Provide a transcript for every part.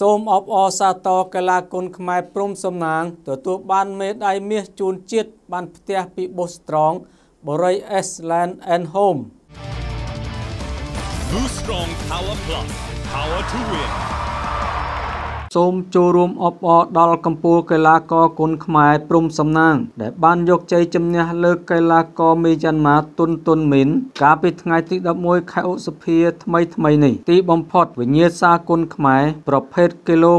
សូមអបអរសាទរកីឡាគុនខ្មែរព្រំសំណាងទទួលបានមេដាយមាសជូនជាតិបានផ្ទះពី Boostrong បរិយ S Land and Home Boost Strong Power Plus Power to Win សូមចូលរួមអបអរដល់កម្ពុជាកីឡាករគុនខ្មែរព្រំសំណាង ដែលបានយកជ័យជំនះលើកីឡាករមីយ៉ាន់ម៉ាទុនទុនមីនកាលពីថ្ងៃទី11ខែឧសភាថ្មីថ្មីនេះទីបំផុតវិញ្ញាសាគុនខ្មែរប្រភេទគីឡូ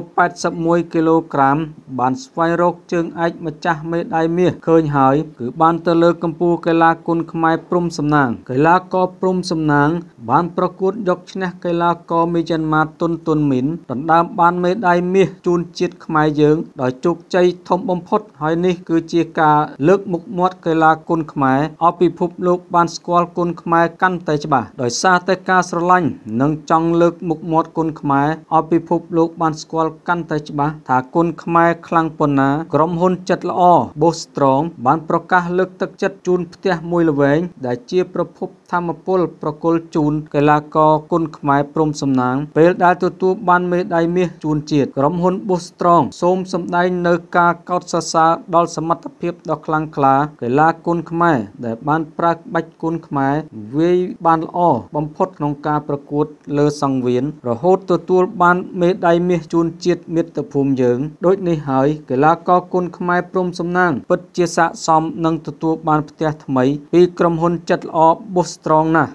81គីឡូក្រាម បានស្វែងរកជើងឯកម្ចាស់មេដាយមាសឃើញហើយ គឺបានទៅលើកម្ពុជាកីឡាគុនខ្មែរព្រំសំណាងកីឡាករព្រំសំណាង បានប្រកួតយកឈ្នះកីឡាករមីយ៉ាន់ម៉ាទុនទុនមីនដណ្ដើមបានមេដាយមាសជូនជាតិខ្មែរយើងដោយជោគជ័យធំបំផុត ហើយនេះគឺជាការលើកមុខមាត់កីឡាគុនខ្មែរឲ្យពិភពលោកបានស្គាល់គុនខ្មែរកាន់តែច្បាស់ដោយសារតែការស្រឡាញ់និងចង់លើកមុខមាត់គុនខ្មែរឲ្យពិភពលោកបានស្គាល់កាន់តែច្បាស់ថាគុនខ្មែរខ្លាំងប៉ុណ្ណា ក្រុមហ៊ុនចិត្តល្អ Boostrong បានប្រកាសលើកទឹកចិត្តជូនផ្ទះមួយល្វែងដែលជាប្រភពធម្មពលប្រគល់ជូនកីឡាករគុនខ្មែរព្រំសំណាងពេលដែលទទួលបានមេដាយមាសជូនជាតិក្រុមហ៊ុន Boostrong សូមសម្ដែងនៅការកោតសរសើរដល់សមត្ថភាពដ៏ខ្លាំងក្លាកីឡាគុនខ្មែរដែលបានប្រើក្បាច់គុនខ្មែរវាយបានល្អបំផុតក្នុងការប្រកួតលើសង្វៀនរហូតទទួលបានមេដាយមាសជូនជាតិមាតុភូមិយើងដូចនេះហើយកីឡាករគុនខ្មែរព្រំសំណាងពិតជាស័ក្តិសមនឹងទទួលបានផ្ទះថ្មីពីក្រុមហ៊ុនចិត្តល្អ Boostrong strong ណាស់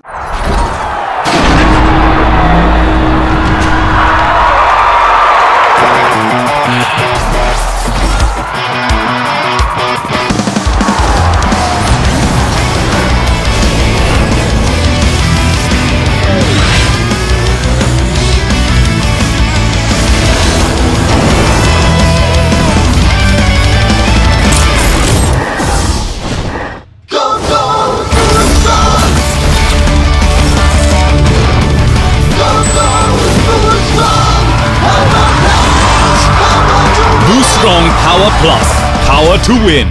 Strong Power Plus. Power to Win